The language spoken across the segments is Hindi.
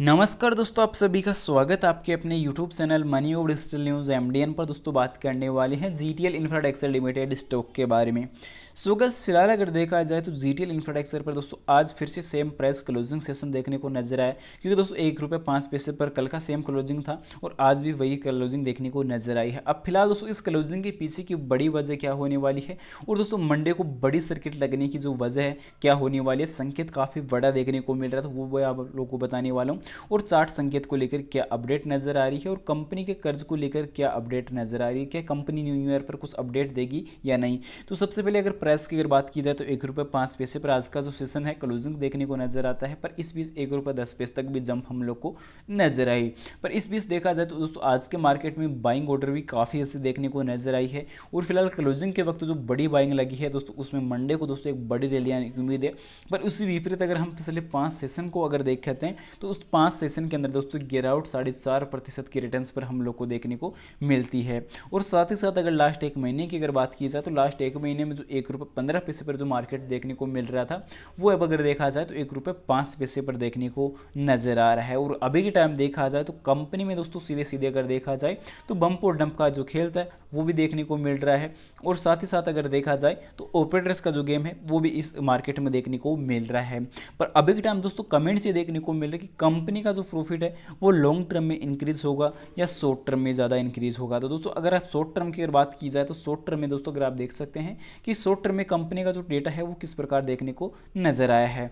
नमस्कार दोस्तों, आप सभी का स्वागत आपके अपने YouTube चैनल मनी और डिजिटल न्यूज़ एम पर। दोस्तों, बात करने वाले हैं G T L excel limited stock के बारे में। सो गस फ़िलहाल अगर देखा जाए तो जी टी एल पर दोस्तों, आज फिर से सेम प्राइस क्लोजिंग सेशन देखने को नज़र आया। क्योंकि दोस्तों, एक रुपये पाँच पैसे पर कल का सेम क्लोजिंग था और आज भी वही क्लोजिंग देखने को नज़र आई है। अब फ़िलहाल दोस्तों, इस क्लोजिंग के पीछे की बड़ी वजह क्या होने वाली है? और दोस्तों मंडे को बड़ी सर्किट लगने की जो वजह है, क्या होने वाली है? संकेत काफ़ी बड़ा देखने को मिल रहा था, वो मैं आप लोगों को बताने वाला हूँ। और चार्ट संकेत को लेकर क्या अपडेट नज़र आ रही है? और कंपनी के कर्ज को लेकर क्या अपडेट नज़र आ रही है? क्या कंपनी न्यू ईयर पर कुछ अपडेट देगी या नहीं? तो सबसे पहले अगर प्राइस की अगर बात की जाए तो एक रुपये पाँच पैसे पर आज का जो सेशन है क्लोजिंग देखने को नज़र आता है, पर इस बीच एक रुपये दस पैसे तक भी जंप हम लोग को नज़र आई। पर इस बीच देखा जाए तो दोस्तों, आज के मार्केट में बाइंग ऑर्डर भी काफ़ी ऐसे देखने को नज़र आई है। और फ़िलहाल क्लोजिंग के वक्त जो बड़ी बाइंग लगी है दोस्तों, उसमें मंडे को दोस्तों एक बड़ी रैली आने की उम्मीद है। पर उसी विपरीत अगर हम पिछले पाँच सेशन को अगर देखते हैं तो उस पाँच सेशन के अंदर दोस्तों गिरावट साढ़े चार प्रतिशत की रिटर्न पर हम लोग को देखने को मिलती है। और साथ ही साथ अगर लास्ट एक महीने की अगर बात की जाए तो लास्ट एक महीने में जो एक रुपये पंद्रह पैसे पर जो मार्केट देखने को मिल रहा था, वो अब अगर देखा जाए तो एक रुपये पाँच पैसे पर देखने को नज़र आ रहा है। और अभी के टाइम देखा जाए तो कंपनी में दोस्तों सीधे सीधे अगर देखा जाए तो बम्प और डंप का जो खेल था, वो भी देखने को मिल रहा है। और साथ ही साथ अगर देखा जाए तो ऑपरेटर्स का जो गेम है, वो भी इस मार्केट में देखने को मिल रहा है। पर अभी के टाइम दोस्तों कमेंट से देखने को मिल रहा है कि कंपनी का जो प्रॉफिट है, वो लॉन्ग टर्म में इंक्रीज होगा या शॉर्ट टर्म में ज़्यादा इंक्रीज होगा। तो दोस्तों अगर आप शॉर्ट टर्म की अगर बात की जाए तो शॉर्ट टर्म में दोस्तों अगर आप देख सकते हैं कि शॉर्ट टर्म में कंपनी का जो डेटा है वो किस प्रकार देखने को नज़र आया है।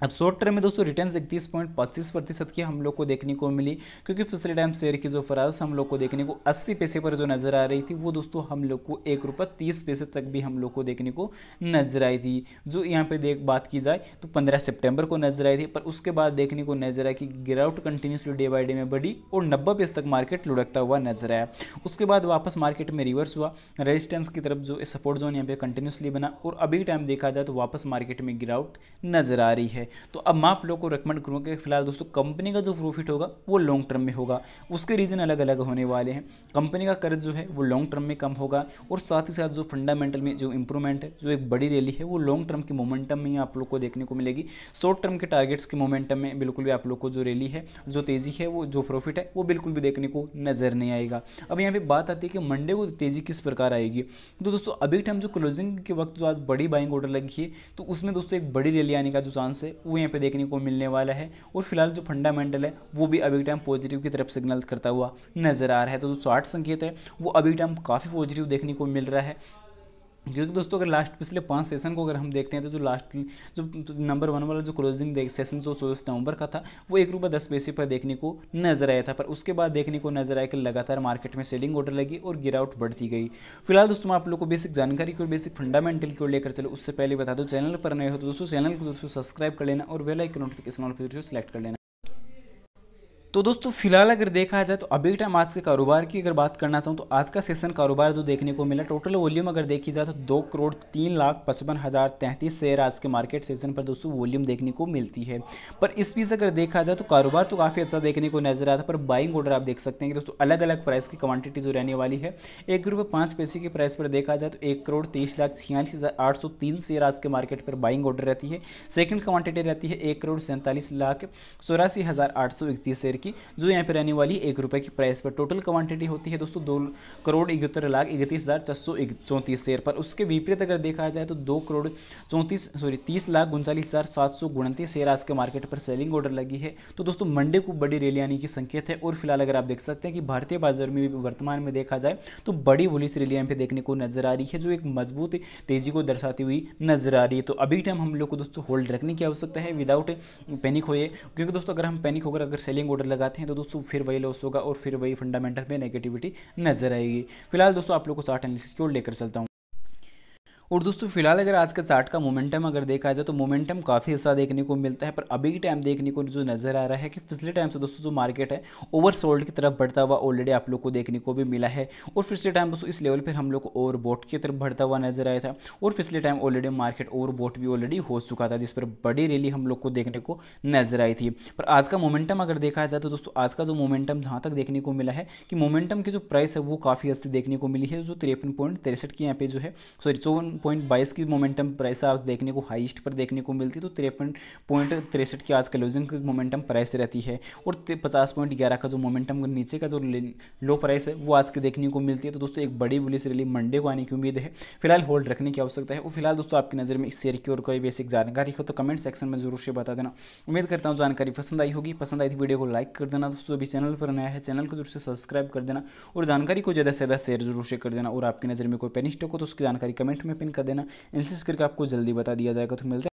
अब शॉर्ट टर्म में दोस्तों रिटर्न इकतीस पॉइंट पच्चीस प्रतिशत की हम लोग को देखने को मिली, क्योंकि पिछले टाइम शेयर की जो फराज हम लोग को देखने को अस्सी पैसे पर जो नज़र आ रही थी, वो दोस्तों हम लोग को एक रुपये तीस पैसे तक भी हम लोग को देखने को नज़र आई थी। जो यहाँ पे देख बात की जाए तो पंद्रह सितंबर को नज़र आई थी, पर उसके बाद देखने को नज़र आया कि गिरावट कंटिन्यूसली डे बाई डे में बढ़ी और नब्बे पैसे तक मार्केट लुढ़कता हुआ नज़र आया। उसके बाद वापस मार्केट में रिवर्स हुआ। रेजिस्टेंस की तरफ़ जो सपोर्ट जोन यहाँ पे कंटिन्यूसली बना और अभी टाइम देखा जाए तो वापस मार्केट में गिरावट नज़र आ रही है। तो अब मैं आप लोग को रिकमेंड करूँगा कि फ़िलहाल दोस्तों कंपनी का जो प्रॉफिट होगा, वो लॉन्ग टर्म में होगा। उसके रीज़न अलग अलग होने वाले हैं। कंपनी का कर्ज जो है, वो लॉन्ग टर्म में कम होगा और साथ ही साथ जो फंडामेंटल में जो इंप्रूवमेंट है, जो एक बड़ी रैली है, वो लॉन्ग टर्म की मोमेंटम में आप लोग को देखने को मिलेगी। शॉर्ट टर्म के टारगेट्स के मोमेंटम में बिल्कुल भी आप लोग को जो रैली है, जो तेज़ी है, वो जो प्रॉफिट है, वो बिल्कुल भी देखने को नज़र नहीं आएगा। अब यहाँ पे बात आती है कि मंडे को तेज़ी किस प्रकार आएगी? तो दोस्तों, अभी टाइम जो क्लोजिंग के वक्त जो आज बड़ी बाइंग ऑर्डर लगी है तो उसमें दोस्तों एक बड़ी रैली आने का जो चांस है वो यहाँ पे देखने को मिलने वाला है। और फ़िलहाल जो फंडामेंटल है, वो भी अभी टाइम पॉजिटिव की तरफ़ सिग्नल करता हुआ नज़र आ रहा है। तो जो चार्ट संकेत है, वो अभी टाइम काफ़ी पॉजिटिव देखने को मिल रहा है। क्योंकि दोस्तों, अगर लास्ट पिछले पाँच सेशन को अगर हम देखते हैं तो जो लास्ट जो नंबर वन वाला जो क्लोजिंग सेशन जो चौबीस नवंबर का था, वो एक रुपये दस पैसे पर देखने को नज़र आया था, पर उसके बाद देखने को नज़र आया कि लगातार मार्केट में सेलिंग ऑर्डर लगी और गिरावट बढ़ती गई। फ़िलहाल दोस्तों आप लोग को बेसिक जानकारी और बेसिक फंडामेंटल की ओर लेकर चलो, उससे पहले बता दो, चैनल पर नए हो तो दोस्तों, चैनल को दोस्तों सब्सक्राइब कर लेना और वेलाइक नोटिफिकेशन ऑल फिर सेलेक्ट कर लेना। तो दोस्तों, फ़िलहाल अगर देखा जाए तो अभी टाइम आज के कारोबार की अगर बात करना चाहूँ तो आज का सेशन कारोबार जो देखने को मिला टोटल वॉल्यूम अगर देखी जाए तो दो करोड़ तीन लाख पचपन हज़ार तैंतीस शेयर आज के मार्केट सेशन पर दोस्तों वॉल्यूम देखने को मिलती है। पर इस बीच अगर देखा जाए तो कारोबार तो काफ़ी अच्छा देखने को नज़र आता है पर बाइंग ऑर्डर आप देख सकते हैं कि दोस्तों अलग अलग प्राइस की क्वान्टिटी जो रहने वाली है। एक रुपये पाँच पैसे की प्राइस पर देखा जाए तो एक करोड़ तेईस लाख छियालीस हज़ार आठ सौ तीन शेयर आज के मार्केट पर बाइंग ऑर्डर रहती है। सेकंड क्वांटिटी रहती है एक करोड़ सैंतालीस लाख चौरासी हज़ार आठ सौ इकतीस शेयर की जो यहाँ पर रहने वाली एक रुपये की प्राइस पर टोटल क्वांटिटी होती है, दोस्तों, दो करोड़ इकहत्तर लाख इकतीस हज़ार चार सौ चौंतीस शेयर पर। उसके विपरीत अगर देखा जाए तो दो करोड़ चौंतीस सॉरी तीस लाख उनचालीस हज़ार सात सौ उनतीस शेयर आज के मार्केट पर सेलिंग ऑर्डर लगी है। तो दोस्तों, मंडे को बड़ी रैली आने की संकेत है और फ़िलहाल अगर आप देख सकते हैं कि भारतीय बाज़ार में भी वर्तमान में देखा जाए तो बड़ी बुलिस रैली यहाँ पे देखने को नज़र आ रही है, जो एक मज़बूत तेज़ी को दर्शाती हुई नज़र आ रही है। तो अभी टाइम हम लोग को दोस्तों होल्ड रखने की आवश्यकता है विदाउट पैनिक होए। क्योंकि दोस्तों, अगर हम पैनिक होकर अगर सेलिंग ऑर्डर लगाते हैं तो दोस्तों फिर वही लॉस होगा और फिर वही फंडामेंटल में नेगेटिविटी नज़र आएगी। फ़िलहाल दोस्तों आप लोग को चार्ट एनालिसिस की ओर लेकर चलता हूँ। और दोस्तों, फ़िलहाल अगर आज का चार्ट का मोमेंटम अगर देखा जाए तो मोमेंटम काफ़ी ऐसा देखने को मिलता है, पर अभी के टाइम देखने को जो नज़र आ रहा है कि पिछले टाइम से दोस्तों जो मार्केट है ओवर सोल्ड की तरफ़ बढ़ता हुआ ऑलरेडी आप लोग को देखने को भी मिला है। और पिछले टाइम दोस्तों, इस लेवल पर हम लोग को ओवर बोट की तरफ़ बढ़ता हुआ नज़र आया था और पिछले time already market overbought भी ऑलरेडी हो चुका था, जिस पर बड़ी रैली हम लोग को देखने को नज़र आई थी। पर आज का मोमेंटम अगर देखा जाए तो दोस्तों, आज का जो मोमेंटम जहाँ तक देखने को मिला है कि मोमेंटम की जो प्राइस है वो काफ़ी अच्छी देखने को मिली है, जो तिरपन पॉइंट तिरसठ की यहाँ पे जो है सॉरी चौवन पॉइंट बाईस की मोमेंटम प्राइस आज देखने को हाईएस्ट पर देखने को मिलती है तो तिरपन पॉइंट तिरसठ की आज क्लोजिंग मोमेंटम प्राइस रहती है। और पचास पॉइंट ग्यारह का जो मोमेंटम नीचे का जो लो प्राइस है, वो आज के देखने को मिलती है। तो दोस्तों, एक बड़ी बुलिस रैली मंडे को आने की उम्मीद है। फ़िलहाल होल्ड रखने की आवश्यकता है। और फ़िलहाल दोस्तों, आपकी नज़र में इस शेयर की और कोई बेसिक जानकारी हो तो कमेंट सेक्शन में ज़रूर से बता देना। उम्मीद करता हूँ जानकारी पसंद आई होगी। पसंद आई थी वीडियो को लाइक कर देना। दोस्तों, अभी चैनल पर नया है, चैनल को ज़रूर से सब्सक्राइब कर देना। और जानकारी को ज़्यादा से ज़्यादा शेयर ज़रूर से कर देना। और आपकी नज़र में कोई पेनिस्टॉक हो तो उसकी जानकारी कमेंट में पिन कर देना। इंसिस करके आपको जल्दी बता दिया जाएगा। तो मिलते